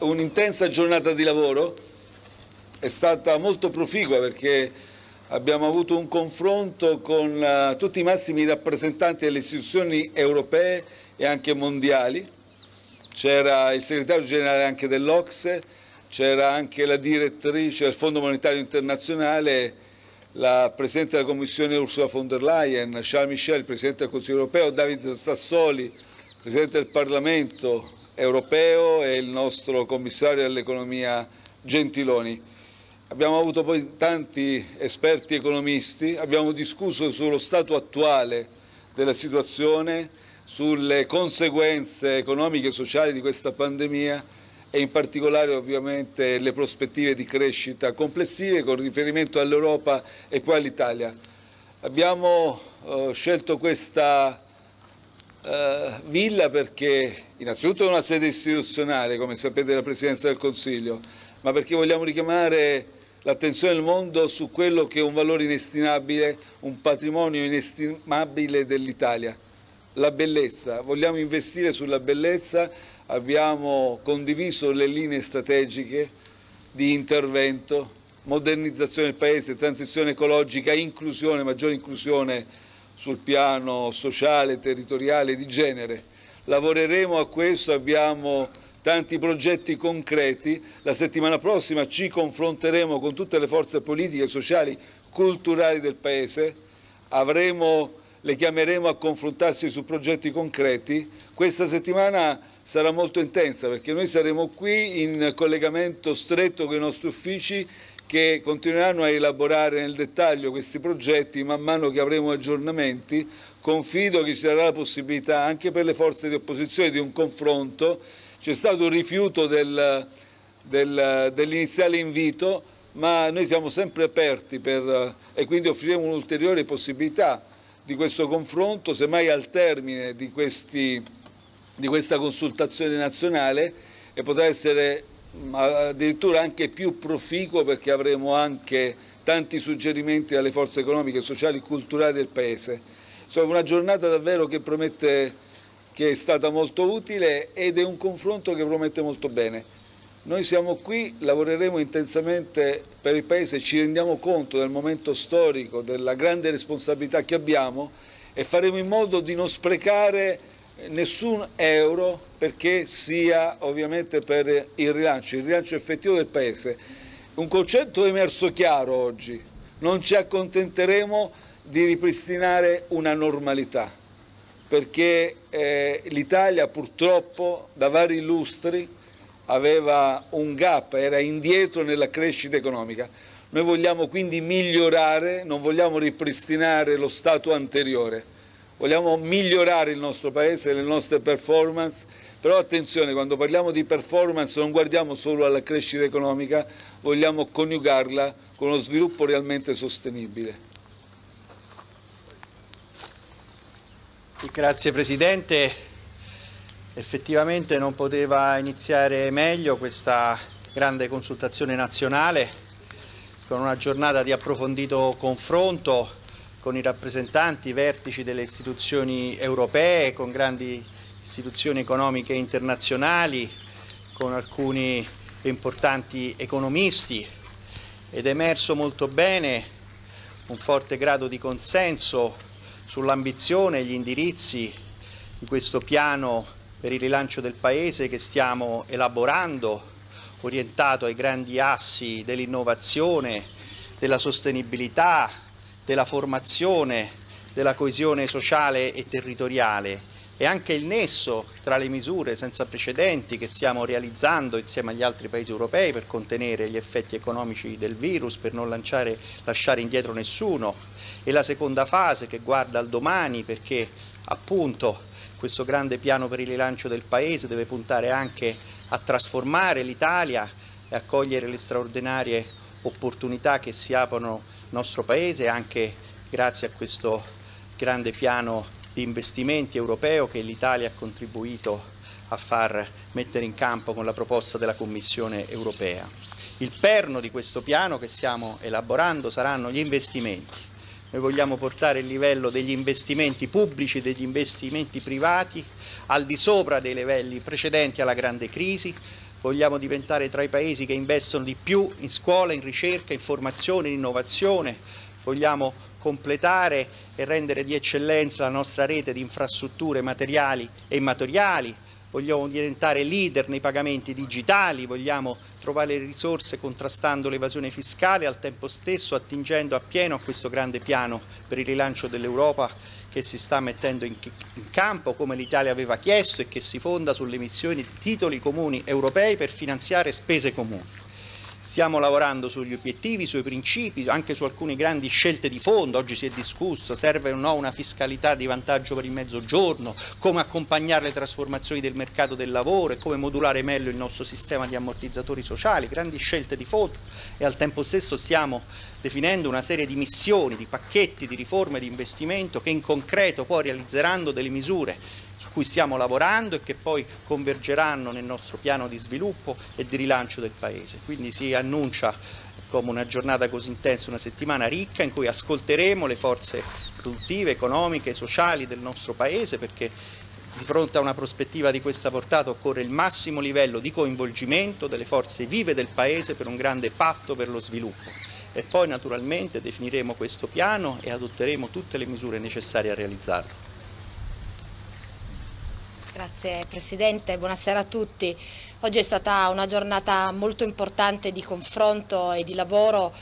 un'intensa giornata di lavoro, è stata molto proficua perché abbiamo avuto un confronto con uh, tutti i massimi rappresentanti delle istituzioni europee e anche mondiali. C'era il segretario generale anche dell'Ocse, c'era anche la direttrice del Fondo Monetario Internazionale, la Presidente della Commissione Ursula von der Leyen, Charles Michel, Presidente del Consiglio Europeo, David Sassoli, Presidente del Parlamento Europeo e il nostro Commissario all'Economia Gentiloni. Abbiamo avuto poi tanti esperti economisti, abbiamo discusso sullo stato attuale della situazione, sulle conseguenze economiche e sociali di questa pandemia e in particolare ovviamente le prospettive di crescita complessive con riferimento all'Europa e poi all'Italia. Abbiamo eh, scelto questa eh, villa perché innanzitutto è una sede istituzionale, come sapete, della Presidenza del Consiglio, ma perché vogliamo richiamare l'attenzione del mondo su quello che è un valore inestimabile, un patrimonio inestimabile dell'Italia, la bellezza. Vogliamo investire sulla bellezza, abbiamo condiviso le linee strategiche di intervento, modernizzazione del Paese, transizione ecologica, inclusione, maggiore inclusione sul piano sociale, territoriale di genere. Lavoreremo a questo, abbiamo tanti progetti concreti. La settimana prossima ci confronteremo con tutte le forze politiche, sociali, culturali del Paese. Avremo, le chiameremo a confrontarsi su progetti concreti. Questa settimana sarà molto intensa perché noi saremo qui in collegamento stretto con i nostri uffici che continueranno a elaborare nel dettaglio questi progetti man mano che avremo aggiornamenti. Confido che ci sarà la possibilità anche per le forze di opposizione di un confronto c'è stato un rifiuto del, del, dell'iniziale invito, ma noi siamo sempre aperti per, e quindi offriremo un'ulteriore possibilità di questo confronto, semmai al termine di, questi, di questa consultazione nazionale e potrà essere addirittura anche più proficuo perché avremo anche tanti suggerimenti alle forze economiche, sociali e culturali del Paese. Insomma, una giornata davvero che promette che è stata molto utile ed è un confronto che promette molto bene. Noi siamo qui, lavoreremo intensamente per il Paese, ci rendiamo conto del momento storico, della grande responsabilità che abbiamo e faremo in modo di non sprecare nessun euro perché sia ovviamente per il rilancio, il rilancio effettivo del Paese. Un concetto è emerso chiaro oggi, non ci accontenteremo di ripristinare una normalità perché eh, l'Italia purtroppo da vari lustri aveva un gap, era indietro nella crescita economica. Noi vogliamo quindi migliorare, non vogliamo ripristinare lo stato anteriore, vogliamo migliorare il nostro Paese, le nostre performance, però attenzione, quando parliamo di performance non guardiamo solo alla crescita economica, vogliamo coniugarla con uno sviluppo realmente sostenibile. Grazie Presidente, effettivamente non poteva iniziare meglio questa grande consultazione nazionale con una giornata di approfondito confronto con i rappresentanti, i vertici delle istituzioni europee, con grandi istituzioni economiche internazionali, con alcuni importanti economisti. Ed è emerso molto bene un forte grado di consenso sull'ambizione e gli indirizzi di questo piano per il rilancio del Paese che stiamo elaborando, orientato ai grandi assi dell'innovazione, della sostenibilità, della formazione, della coesione sociale e territoriale. E anche il nesso tra le misure senza precedenti che stiamo realizzando insieme agli altri paesi europei per contenere gli effetti economici del virus, per non lanciare, lasciare indietro nessuno, e la seconda fase che guarda al domani perché appunto questo grande piano per il rilancio del Paese deve puntare anche a trasformare l'Italia e a cogliere le straordinarie opportunità che si aprono nostro Paese anche grazie a questo grande piano di investimenti europeo che l'Italia ha contribuito a far mettere in campo con la proposta della Commissione europea. Il perno di questo piano che stiamo elaborando saranno gli investimenti noi vogliamo portare il livello degli investimenti pubblici e degli investimenti privati al di sopra dei livelli precedenti alla grande crisi, vogliamo diventare tra i paesi che investono di più in scuola, in ricerca, in formazione, in innovazione, vogliamo completare e rendere di eccellenza la nostra rete di infrastrutture materiali e immateriali, vogliamo diventare leader nei pagamenti digitali, vogliamo trovare le risorse contrastando l'evasione fiscale e al tempo stesso attingendo appieno a questo grande piano per il rilancio dell'Europa che si sta mettendo in, in campo come l'Italia aveva chiesto e che si fonda sulle emissioni di titoli comuni europei per finanziare spese comuni. Stiamo lavorando sugli obiettivi, sui principi, anche su alcune grandi scelte di fondo. Oggi si è discusso, serve o no una fiscalità di vantaggio per il mezzogiorno, come accompagnare le trasformazioni del mercato del lavoro e come modulare meglio il nostro sistema di ammortizzatori sociali, grandi scelte di fondo e al tempo stesso stiamo definendo una serie di missioni, di pacchetti, di riforme, di investimento che in concreto poi realizzeranno delle misure su cui stiamo lavorando e che poi convergeranno nel nostro piano di sviluppo e di rilancio del Paese. Quindi si annuncia come una giornata così intensa, una settimana ricca in cui ascolteremo le forze produttive, economiche, sociali del nostro Paese perché di fronte a una prospettiva di questa portata occorre il massimo livello di coinvolgimento delle forze vive del Paese per un grande patto per lo sviluppo e poi naturalmente definiremo questo piano e adotteremo tutte le misure necessarie a realizzarlo. Grazie Presidente, buonasera a tutti. Oggi è stata una giornata molto importante di confronto e di lavoro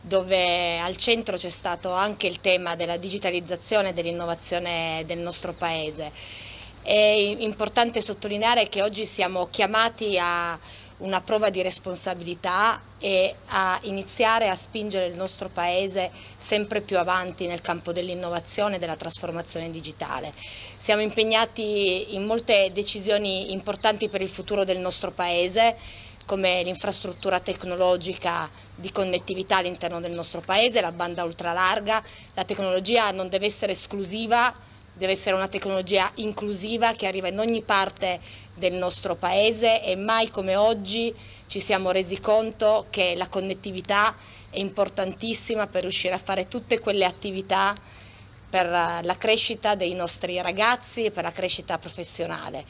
dove al centro c'è stato anche il tema della digitalizzazione e dell'innovazione del nostro Paese. È importante sottolineare che oggi siamo chiamati a una prova di responsabilità e a iniziare a spingere il nostro Paese sempre più avanti nel campo dell'innovazione e della trasformazione digitale. Siamo impegnati in molte decisioni importanti per il futuro del nostro Paese come l'infrastruttura tecnologica di connettività all'interno del nostro Paese, la banda ultralarga, la tecnologia non deve essere esclusiva deve essere una tecnologia inclusiva che arriva in ogni parte del nostro paese e mai come oggi ci siamo resi conto che la connettività è importantissima per riuscire a fare tutte quelle attività per la crescita dei nostri ragazzi e per la crescita professionale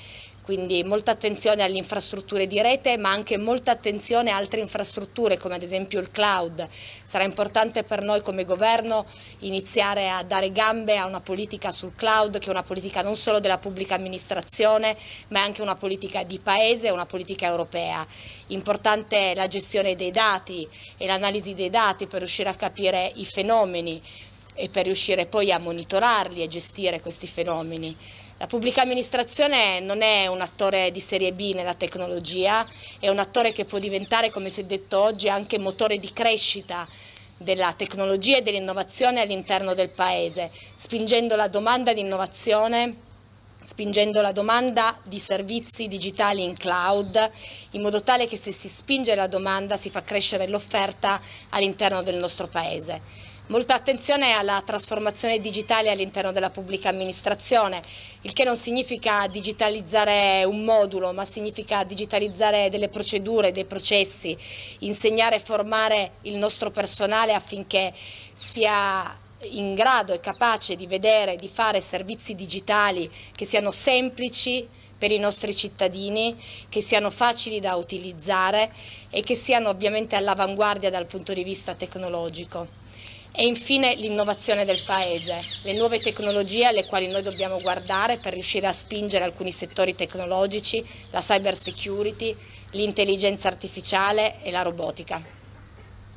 quindi molta attenzione alle infrastrutture di rete ma anche molta attenzione a altre infrastrutture come ad esempio il cloud. Sarà importante per noi come governo iniziare a dare gambe a una politica sul cloud che è una politica non solo della pubblica amministrazione ma anche una politica di paese, una politica europea. Importante la gestione dei dati e l'analisi dei dati per riuscire a capire i fenomeni e per riuscire poi a monitorarli e gestire questi fenomeni. La pubblica amministrazione non è un attore di serie B nella tecnologia, è un attore che può diventare, come si è detto oggi, anche motore di crescita della tecnologia e dell'innovazione all'interno del Paese, spingendo la domanda di innovazione spingendo la domanda di servizi digitali in cloud, in modo tale che se si spinge la domanda si fa crescere l'offerta all'interno del nostro Paese. Molta attenzione alla trasformazione digitale all'interno della pubblica amministrazione, il che non significa digitalizzare un modulo, ma significa digitalizzare delle procedure, dei processi, insegnare e formare il nostro personale affinché sia in grado e capace di vedere, di fare servizi digitali che siano semplici, per i nostri cittadini, che siano facili da utilizzare e che siano ovviamente all'avanguardia dal punto di vista tecnologico. E infine l'innovazione del Paese, le nuove tecnologie alle quali noi dobbiamo guardare per riuscire a spingere alcuni settori tecnologici, la cyber security, l'intelligenza artificiale e la robotica.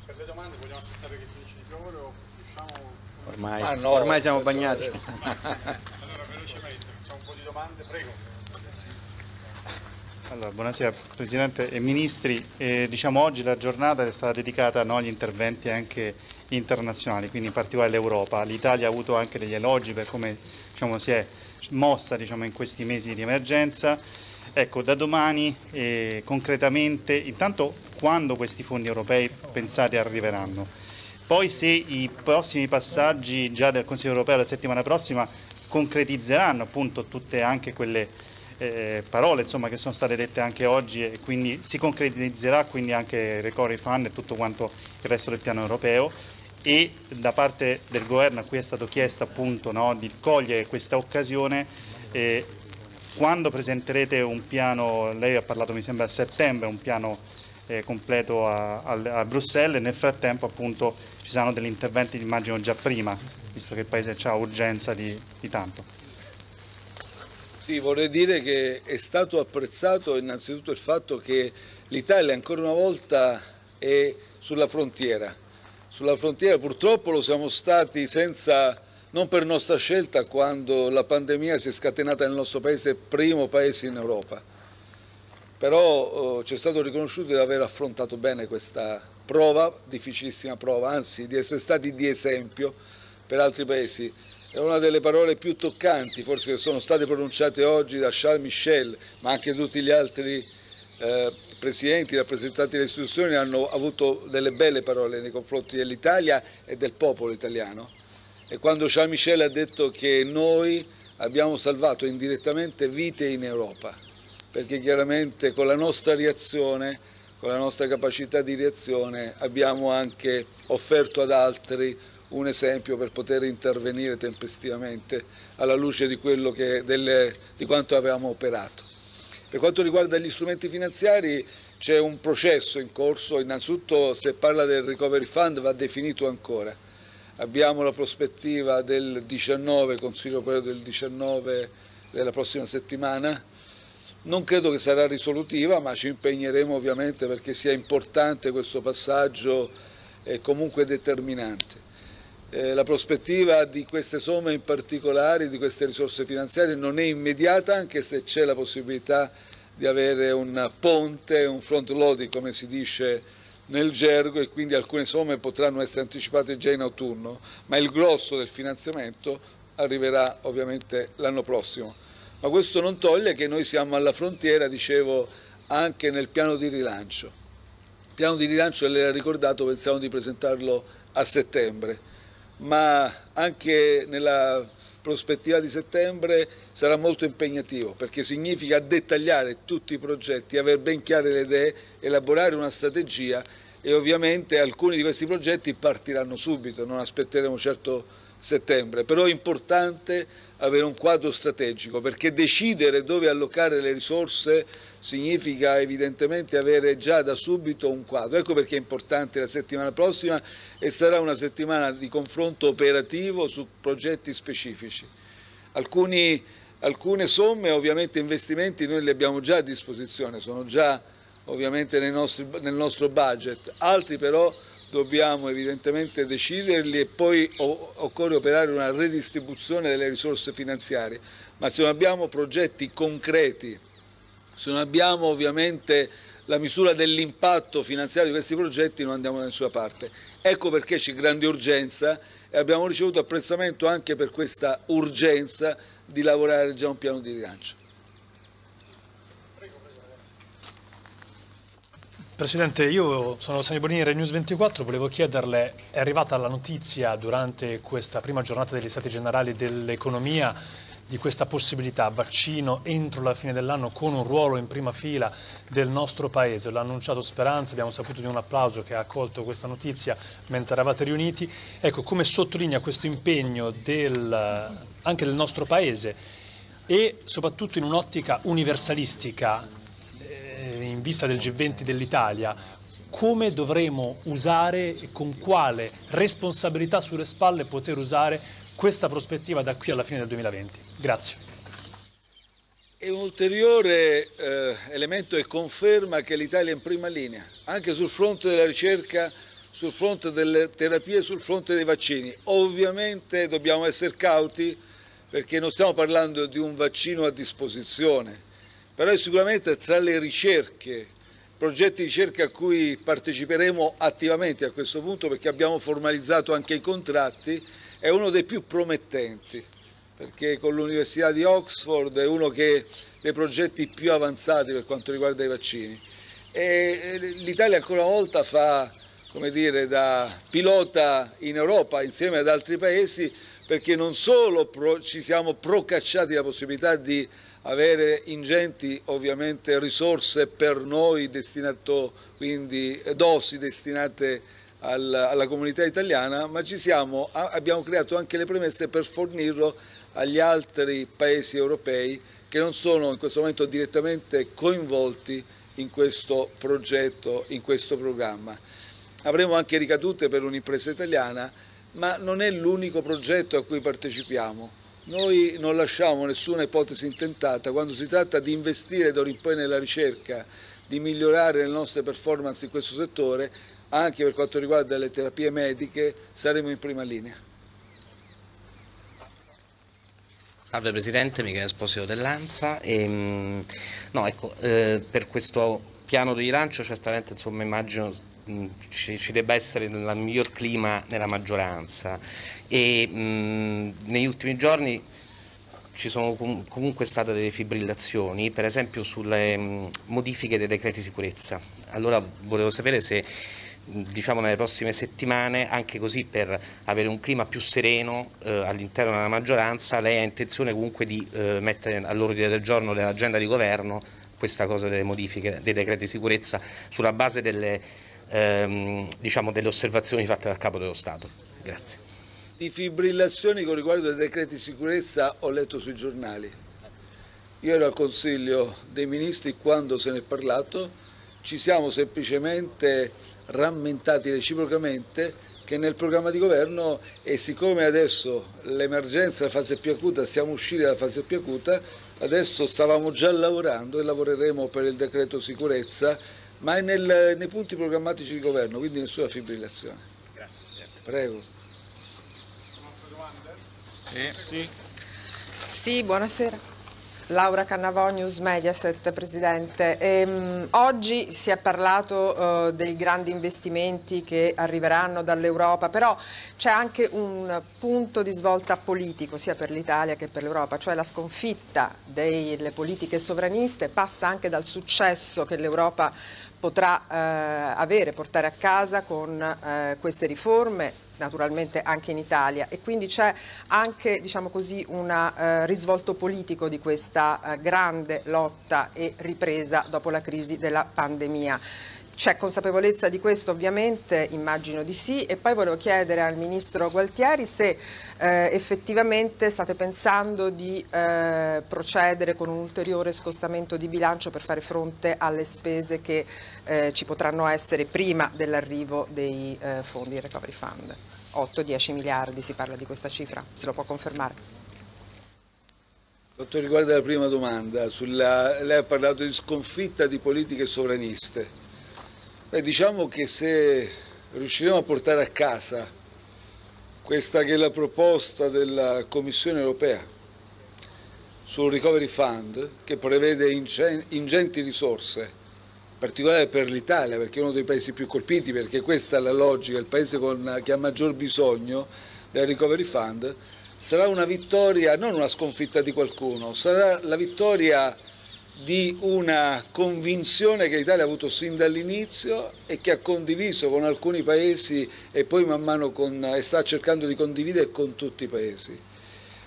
Per le domande vogliamo aspettare che finisce di piovere o riusciamo... Ormai, ah no, ormai siamo bagnati. allora velocemente, facciamo un po' di domande, prego. Allora, buonasera Presidente e Ministri, eh, diciamo oggi la giornata è stata dedicata no, agli interventi anche internazionali, quindi in particolare l'Europa. L'Italia ha avuto anche degli elogi per come diciamo, si è mossa diciamo, in questi mesi di emergenza. Ecco, da domani eh, concretamente, intanto quando questi fondi europei pensate arriveranno? Poi se i prossimi passaggi già del Consiglio europeo la settimana prossima concretizzeranno appunto tutte anche quelle eh, parole insomma, che sono state dette anche oggi e quindi si concretizzerà quindi anche il recovery fund e tutto quanto il resto del piano europeo e da parte del governo a cui è stato chiesto appunto no, di cogliere questa occasione eh, quando presenterete un piano, lei ha parlato mi sembra a settembre, un piano eh, completo a, a, a, Bruxelles e nel frattempo appunto ci saranno degli interventi immagino già prima, visto che il Paese ha urgenza di, di tanto. Sì, vorrei dire che è stato apprezzato innanzitutto il fatto che l'Italia ancora una volta è sulla frontiera. Sulla frontiera purtroppo lo siamo stati senza non per nostra scelta quando la pandemia si è scatenata nel nostro paese, primo paese in Europa. Però eh, ci è stato riconosciuto di aver affrontato bene questa prova, difficilissima prova, anzi di essere stati di esempio per altri paesi. È una delle parole più toccanti, forse che sono state pronunciate oggi da Charles Michel, ma anche tutti gli altri eh, presidenti, rappresentanti delle istituzioni hanno avuto delle belle parole nei confronti dell'Italia e del popolo italiano e quando Charles Michel ha detto che noi abbiamo salvato indirettamente vite in Europa, perché chiaramente con la nostra reazione, con la nostra capacità di reazione abbiamo anche offerto ad altri un esempio per poter intervenire tempestivamente alla luce di, che, delle, di quanto avevamo operato. Per quanto riguarda gli strumenti finanziari c'è un processo in corso, innanzitutto se parla del recovery fund va definito ancora abbiamo la prospettiva del 19, Consiglio Europeo del 19 della prossima settimana. Non credo che sarà risolutiva, ma ci impegneremo ovviamente perché sia importante questo passaggio e comunque determinante. Eh, la prospettiva di queste somme in particolare, di queste risorse finanziarie, non è immediata, anche se c'è la possibilità di avere un ponte, un front loading, come si dice nel gergo e quindi alcune somme potranno essere anticipate già in autunno, ma il grosso del finanziamento arriverà ovviamente l'anno prossimo. Ma questo non toglie che noi siamo alla frontiera, dicevo, anche nel piano di rilancio. Il piano di rilancio, lei l'ha ricordato, pensiamo di presentarlo a settembre, ma anche nella prospettiva di settembre sarà molto impegnativo perché significa dettagliare tutti i progetti, avere ben chiare le idee, elaborare una strategia e ovviamente alcuni di questi progetti partiranno subito, non aspetteremo certo settembre, però è importante avere un quadro strategico perché decidere dove allocare le risorse significa evidentemente avere già da subito un quadro. Ecco perché è importante la settimana prossima e sarà una settimana di confronto operativo su progetti specifici. Alcuni, alcune somme, ovviamente investimenti, noi li abbiamo già a disposizione, sono già ovviamente nostri, nel nostro budget, altri però dobbiamo evidentemente deciderli e poi occorre operare una redistribuzione delle risorse finanziarie, ma se non abbiamo progetti concreti se non abbiamo ovviamente la misura dell'impatto finanziario di questi progetti non andiamo da nessuna parte. Ecco perché c'è grande urgenza e abbiamo ricevuto apprezzamento anche per questa urgenza di lavorare già un piano di rilancio. Presidente, io sono Sani Bonini, News 24, volevo chiederle, è arrivata la notizia durante questa prima giornata degli Stati Generali dell'Economia di questa possibilità vaccino entro la fine dell'anno con un ruolo in prima fila del nostro Paese. L'ha annunciato Speranza, abbiamo saputo di un applauso che ha accolto questa notizia mentre eravate riuniti. Ecco, come sottolinea questo impegno del, anche del nostro Paese e soprattutto in un'ottica universalistica in vista del G20 dell'Italia, come dovremo usare e con quale responsabilità sulle spalle poter usare questa prospettiva da qui alla fine del 2020. Grazie. È un ulteriore eh, elemento e conferma che l'Italia è in prima linea, anche sul fronte della ricerca, sul fronte delle terapie, sul fronte dei vaccini. Ovviamente dobbiamo essere cauti perché non stiamo parlando di un vaccino a disposizione, però è sicuramente tra le ricerche, progetti di ricerca a cui parteciperemo attivamente a questo punto perché abbiamo formalizzato anche i contratti, è uno dei più promettenti perché con l'Università di Oxford è uno dei progetti più avanzati per quanto riguarda i vaccini. L'Italia ancora una volta fa come dire, da pilota in Europa insieme ad altri paesi perché non solo ci siamo procacciati la possibilità di avere ingenti ovviamente risorse per noi destinato, quindi dosi destinate alla comunità italiana, ma siamo, abbiamo creato anche le premesse per fornirlo agli altri paesi europei che non sono in questo momento direttamente coinvolti in questo progetto, in questo programma. Avremo anche ricadute per un'impresa italiana, ma non è l'unico progetto a cui partecipiamo. Noi non lasciamo nessuna ipotesi intentata quando si tratta di investire d'ora in poi nella ricerca, di migliorare le nostre performance in questo settore, anche per quanto riguarda le terapie mediche, saremo in prima linea. Salve Presidente, Michele Esposito dell'Anza. Ehm, no, ecco, eh, per questo piano di rilancio certamente insomma, immagino ci, ci, debba essere il miglior clima nella maggioranza e mh, negli ultimi giorni ci sono com comunque state delle fibrillazioni, per esempio sulle mh, modifiche dei decreti sicurezza. Allora volevo sapere se diciamo nelle prossime settimane, anche così per avere un clima più sereno eh, all'interno della maggioranza, lei ha intenzione comunque di eh, mettere all'ordine del giorno dell'agenda di governo questa cosa delle modifiche dei decreti sicurezza sulla base delle, ehm, diciamo, delle osservazioni fatte dal Capo dello Stato. Grazie. Di fibrillazioni con riguardo ai decreti sicurezza ho letto sui giornali. Io ero al Consiglio dei Ministri quando se ne è parlato, ci siamo semplicemente rammentati reciprocamente che nel programma di governo e siccome adesso l'emergenza, la fase più acuta, siamo usciti dalla fase più acuta, adesso stavamo già lavorando e lavoreremo per il decreto sicurezza, ma è nel, nei punti programmatici di governo, quindi nessuna fibrillazione. Grazie. Prego. Sì. sì, buonasera. Laura Cannavò, News Mediaset, Presidente. Ehm, oggi si è parlato eh, dei grandi investimenti che arriveranno dall'Europa, però c'è anche un punto di svolta politico sia per l'Italia che per l'Europa, cioè la sconfitta delle politiche sovraniste passa anche dal successo che l'Europa potrà eh, avere, portare a casa con eh, queste riforme naturalmente anche in Italia e quindi c'è anche diciamo così, un eh, risvolto politico di questa eh, grande lotta e ripresa dopo la crisi della pandemia. C'è consapevolezza di questo ovviamente, immagino di sì, e poi volevo chiedere al Ministro Gualtieri se eh, effettivamente state pensando di eh, procedere con un ulteriore scostamento di bilancio per fare fronte alle spese che eh, ci potranno essere prima dell'arrivo dei eh, fondi Recovery Fund. 8-10 miliardi si parla di questa cifra, se lo può confermare? Quanto riguarda la prima domanda, sulla, lei ha parlato di sconfitta di politiche sovraniste. Beh, diciamo che se riusciremo a portare a casa questa che è la proposta della Commissione europea sul Recovery Fund, che prevede ingenti risorse, in particolare per l'Italia, perché è uno dei paesi più colpiti, perché questa è la logica, il paese con, che ha maggior bisogno del Recovery Fund, sarà una vittoria, non una sconfitta di qualcuno, sarà la vittoria di una convinzione che l'Italia ha avuto sin dall'inizio e che ha condiviso con alcuni paesi e poi man mano con, sta cercando di condividere con tutti i paesi.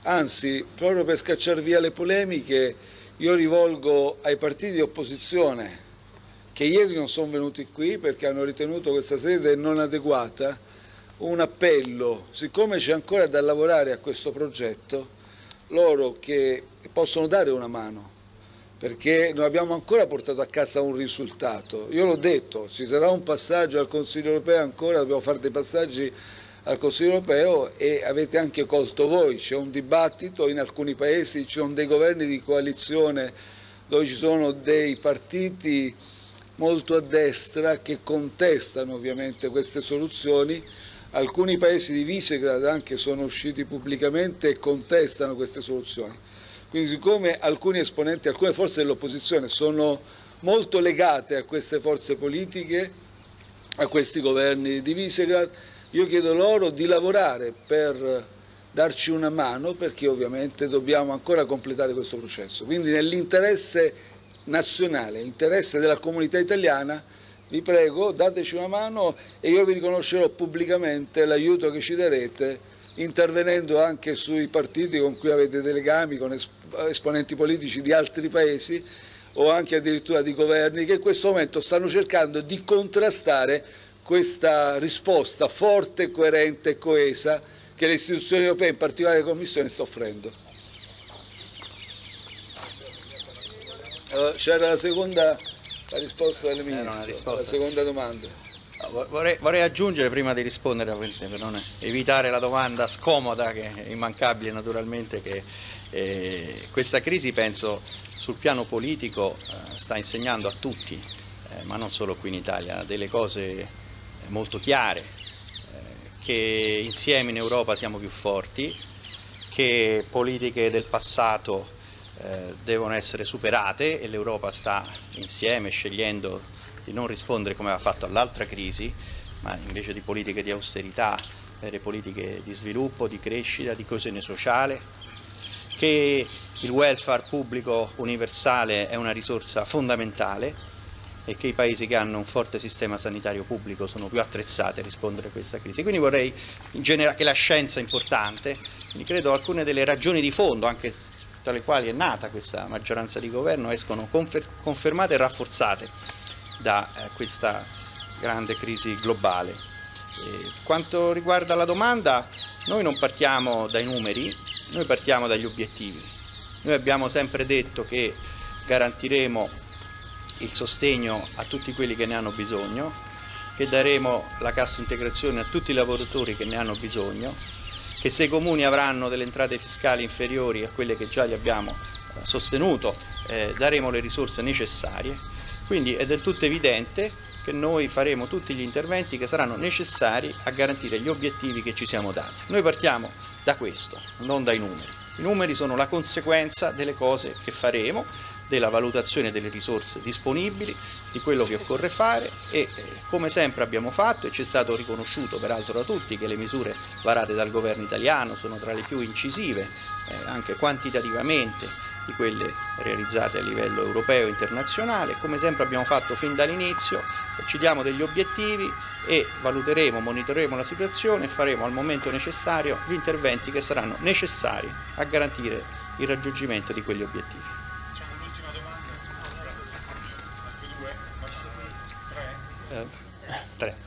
Anzi, proprio per scacciare via le polemiche, io rivolgo ai partiti di opposizione che ieri non sono venuti qui perché hanno ritenuto questa sede non adeguata, un appello, siccome c'è ancora da lavorare a questo progetto, loro che possono dare una mano, perché non abbiamo ancora portato a casa un risultato. Io l'ho detto, ci sarà un passaggio al Consiglio europeo ancora, dobbiamo fare dei passaggi al Consiglio europeo e avete anche colto voi, c'è un dibattito in alcuni paesi, ci sono dei governi di coalizione dove ci sono dei partiti molto a destra che contestano ovviamente queste soluzioni, alcuni paesi di Visegrad anche sono usciti pubblicamente e contestano queste soluzioni. Quindi siccome alcuni esponenti, alcune forze dell'opposizione sono molto legate a queste forze politiche, a questi governi di Visegrad, io chiedo loro di lavorare per darci una mano perché ovviamente dobbiamo ancora completare questo processo. Quindi nell'interesse nazionale, l'interesse della comunità italiana, vi prego dateci una mano e io vi riconoscerò pubblicamente l'aiuto che ci darete intervenendo anche sui partiti con cui avete dei legami, con esponenti politici di altri paesi o anche addirittura di governi che in questo momento stanno cercando di contrastare questa risposta forte, coerente e coesa che le istituzioni europee, in particolare la Commissione, sta offrendo. C'era la seconda la risposta del Ministro, la seconda domanda. Vorrei, vorrei, aggiungere prima di rispondere, per non evitare la domanda scomoda che è immancabile naturalmente, che eh, questa crisi penso sul piano politico eh, sta insegnando a tutti, eh, ma non solo qui in Italia, delle cose molto chiare, eh, che insieme in Europa siamo più forti, che politiche del passato eh, devono essere superate e l'Europa sta insieme scegliendo di non rispondere come aveva fatto all'altra crisi, ma invece di politiche di austerità, per politiche di sviluppo, di crescita, di coesione sociale, che il welfare pubblico universale è una risorsa fondamentale e che i paesi che hanno un forte sistema sanitario pubblico sono più attrezzati a rispondere a questa crisi. Quindi vorrei che la scienza è importante, quindi credo alcune delle ragioni di fondo, anche dalle quali è nata questa maggioranza di governo, escono confer confermate e rafforzate da eh, questa grande crisi globale. E quanto riguarda la domanda, noi non partiamo dai numeri, noi partiamo dagli obiettivi. Noi abbiamo sempre detto che garantiremo il sostegno a tutti quelli che ne hanno bisogno, che daremo la cassa integrazione a tutti i lavoratori che ne hanno bisogno, che se i comuni avranno delle entrate fiscali inferiori a quelle che già gli abbiamo eh, sostenuto, eh, daremo le risorse necessarie. Quindi è del tutto evidente che noi faremo tutti gli interventi che saranno necessari a garantire gli obiettivi che ci siamo dati. Noi partiamo da questo, non dai numeri. I numeri sono la conseguenza delle cose che faremo della valutazione delle risorse disponibili, di quello che occorre fare e eh, come sempre abbiamo fatto e ci è stato riconosciuto peraltro da tutti che le misure varate dal governo italiano sono tra le più incisive eh, anche quantitativamente di quelle realizzate a livello europeo e internazionale, come sempre abbiamo fatto fin dall'inizio, ci diamo degli obiettivi e valuteremo, monitoreremo la situazione e faremo al momento necessario gli interventi che saranno necessari a garantire il raggiungimento di quegli obiettivi. Tre.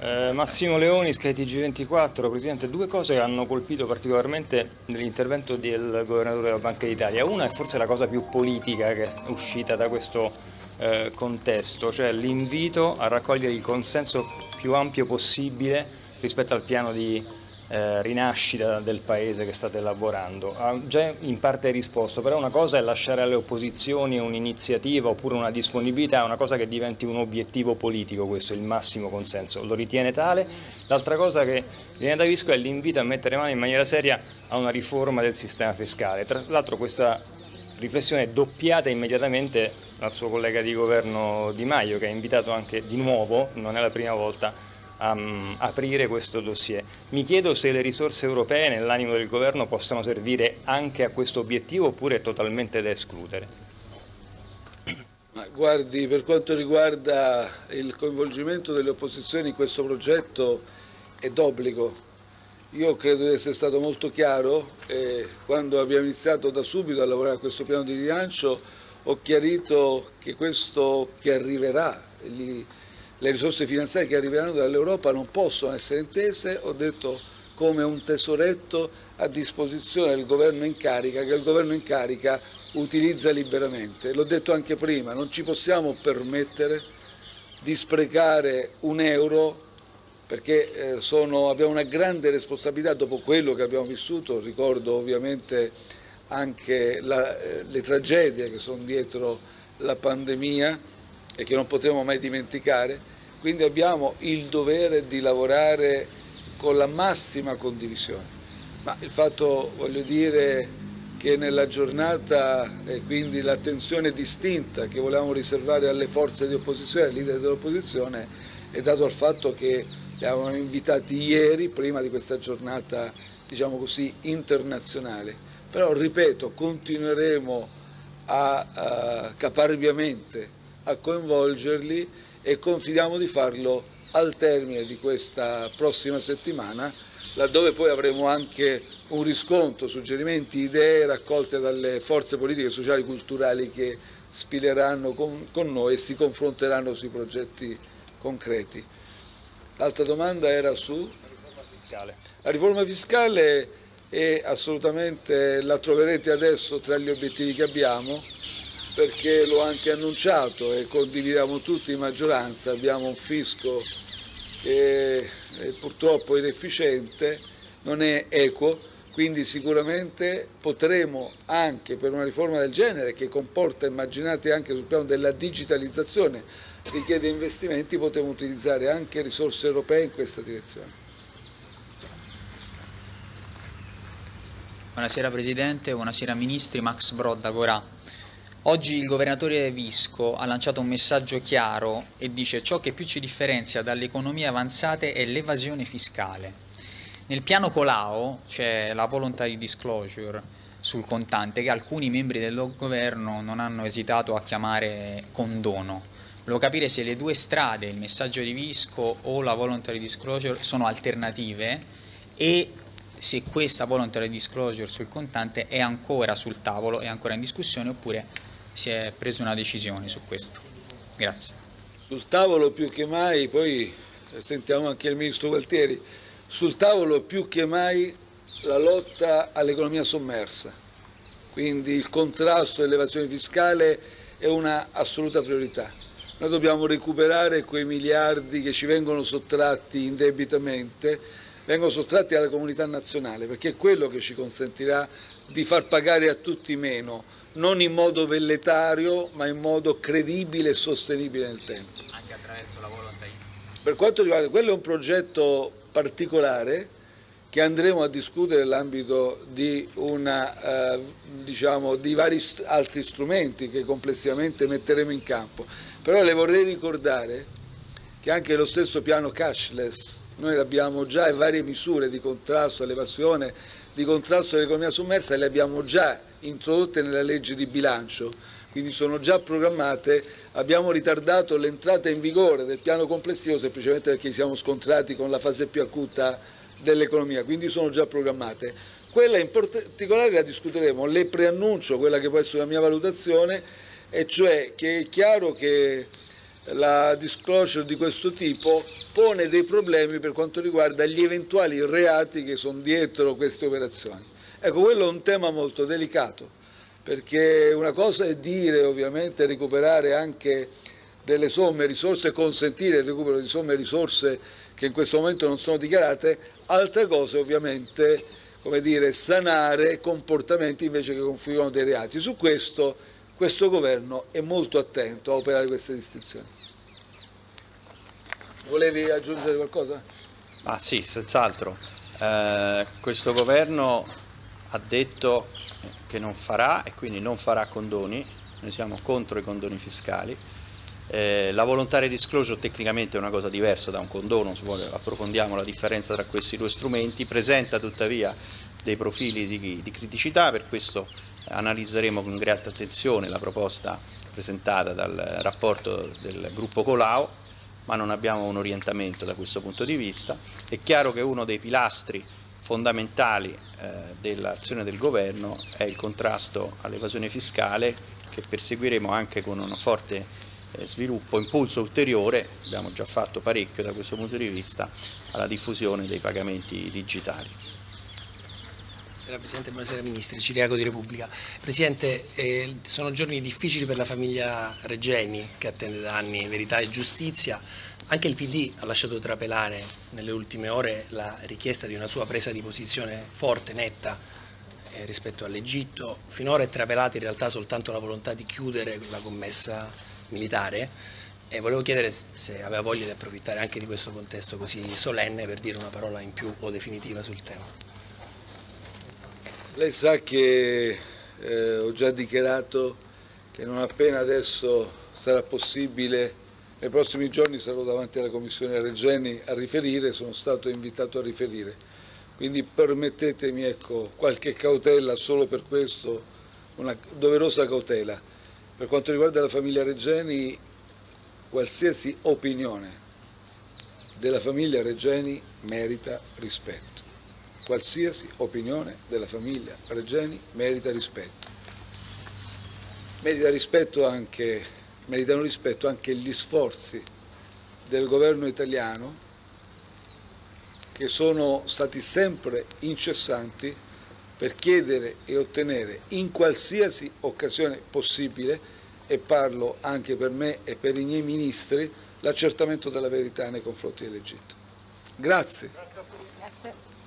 Eh, Massimo Leoni, skytg 24 Presidente, due cose hanno colpito particolarmente nell'intervento del Governatore della Banca d'Italia. Una è forse la cosa più politica che è uscita da questo eh, contesto, cioè l'invito a raccogliere il consenso più ampio possibile rispetto al piano di eh, rinascita del paese che state elaborando. Ha già in parte risposto, però una cosa è lasciare alle opposizioni un'iniziativa oppure una disponibilità, una cosa che diventi un obiettivo politico, questo è il massimo consenso, lo ritiene tale. L'altra cosa che viene da Visco è l'invito a mettere mano in maniera seria a una riforma del sistema fiscale. Tra l'altro questa riflessione è doppiata immediatamente dal suo collega di governo Di Maio che ha invitato anche di nuovo, non è la prima volta, um, aprire questo dossier. Mi chiedo se le risorse europee nell'animo del governo possano servire anche a questo obiettivo oppure è totalmente da escludere. Guardi, per quanto riguarda il coinvolgimento delle opposizioni in questo progetto è d'obbligo. Io credo di essere stato molto chiaro e quando abbiamo iniziato da subito a lavorare a questo piano di rilancio ho chiarito che questo che arriverà, gli, le risorse finanziarie che arriveranno dall'Europa non possono essere intese, ho detto come un tesoretto a disposizione del governo in carica, che il governo in carica utilizza liberamente. L'ho detto anche prima, non ci possiamo permettere di sprecare un euro perché eh, sono, abbiamo una grande responsabilità dopo quello che abbiamo vissuto, ricordo ovviamente anche la, eh, le tragedie che sono dietro la pandemia e che non potremo mai dimenticare, quindi abbiamo il dovere di lavorare con la massima condivisione. Ma il fatto, voglio dire, che nella giornata e quindi l'attenzione distinta che volevamo riservare alle forze di opposizione, ai leader dell'opposizione, è dato al fatto che li avevamo invitati ieri, prima di questa giornata, diciamo così, internazionale. Però, ripeto, continueremo a, a caparbiamente a coinvolgerli e confidiamo di farlo al termine di questa prossima settimana laddove poi avremo anche un riscontro, suggerimenti, idee raccolte dalle forze politiche, sociali e culturali che sfileranno con, con noi e si confronteranno sui progetti concreti. L'altra domanda era su? La riforma fiscale. La riforma fiscale è assolutamente, la troverete adesso tra gli obiettivi che abbiamo, perché l'ho anche annunciato e condividiamo tutti in maggioranza, abbiamo un fisco che è purtroppo inefficiente, non è equo, quindi sicuramente potremo anche per una riforma del genere che comporta, immaginate anche sul piano della digitalizzazione, richiede investimenti, potremo utilizzare anche risorse europee in questa direzione. Buonasera Presidente, buonasera Ministri, Max Brod da Corà. Oggi il governatore Visco ha lanciato un messaggio chiaro e dice ciò che più ci differenzia dalle economie avanzate è l'evasione fiscale. Nel piano Colau c'è la voluntary disclosure sul contante che alcuni membri del governo non hanno esitato a chiamare condono. Volevo capire se le due strade, il messaggio di Visco o la voluntary disclosure, sono alternative e se questa voluntary disclosure sul contante è ancora sul tavolo, è ancora in discussione oppure si è presa una decisione su questo. Grazie. Sul tavolo più che mai, poi sentiamo anche il Ministro Gualtieri, sul tavolo più che mai la lotta all'economia sommersa, quindi il contrasto all'evasione fiscale è una assoluta priorità. Noi dobbiamo recuperare quei miliardi che ci vengono sottratti indebitamente vengono sottratti alla comunità nazionale perché è quello che ci consentirà di far pagare a tutti meno, non in modo velletario ma in modo credibile e sostenibile nel tempo. Anche attraverso la volontà. Per quanto riguarda, quello è un progetto particolare che andremo a discutere nell'ambito di, eh, diciamo, di vari altri strumenti che complessivamente metteremo in campo. Però le vorrei ricordare che anche lo stesso piano cashless noi abbiamo già e varie misure di contrasto all'evasione, di contrasto all'economia sommersa le abbiamo già introdotte nella legge di bilancio, quindi sono già programmate, abbiamo ritardato l'entrata in vigore del piano complessivo semplicemente perché siamo scontrati con la fase più acuta dell'economia, quindi sono già programmate. Quella in particolare la discuteremo, le preannuncio quella che può essere la mia valutazione, e cioè che è chiaro che la disclosure di questo tipo pone dei problemi per quanto riguarda gli eventuali reati che sono dietro queste operazioni. Ecco, quello è un tema molto delicato, perché una cosa è dire ovviamente recuperare anche delle somme, risorse, consentire il recupero di somme e risorse che in questo momento non sono dichiarate, altra cosa è ovviamente come dire, sanare comportamenti invece che configurano dei reati. Su questo questo governo è molto attento a operare queste distinzioni. Volevi aggiungere qualcosa? Ah sì, senz'altro. Eh, questo governo ha detto che non farà e quindi non farà condoni, noi siamo contro i condoni fiscali. Eh, la volontaria disclosure tecnicamente è una cosa diversa da un condono, approfondiamo la differenza tra questi due strumenti, presenta tuttavia dei profili di, di criticità, per questo analizzeremo con grande attenzione la proposta presentata dal rapporto del gruppo Colau ma non abbiamo un orientamento da questo punto di vista. È chiaro che uno dei pilastri fondamentali eh, dell'azione del governo è il contrasto all'evasione fiscale che perseguiremo anche con un forte eh, sviluppo, impulso ulteriore, abbiamo già fatto parecchio da questo punto di vista, alla diffusione dei pagamenti digitali. Buonasera Presidente, buonasera Ministri, Ciriaco di Repubblica. Presidente, eh, sono giorni difficili per la famiglia Regeni che attende da anni verità e giustizia. Anche il PD ha lasciato trapelare nelle ultime ore la richiesta di una sua presa di posizione forte, netta eh, rispetto all'Egitto. Finora è trapelata in realtà soltanto la volontà di chiudere la commessa militare e volevo chiedere se aveva voglia di approfittare anche di questo contesto così solenne per dire una parola in più o definitiva sul tema. Lei sa che eh, ho già dichiarato che non appena adesso sarà possibile, nei prossimi giorni sarò davanti alla Commissione Regeni a riferire, sono stato invitato a riferire. Quindi permettetemi ecco, qualche cautela solo per questo, una doverosa cautela. Per quanto riguarda la famiglia Regeni, qualsiasi opinione della famiglia Regeni merita rispetto qualsiasi opinione della famiglia Regeni merita rispetto. Merita rispetto anche, meritano rispetto anche gli sforzi del governo italiano che sono stati sempre incessanti per chiedere e ottenere in qualsiasi occasione possibile, e parlo anche per me e per i miei ministri, l'accertamento della verità nei confronti dell'Egitto. Grazie. Grazie.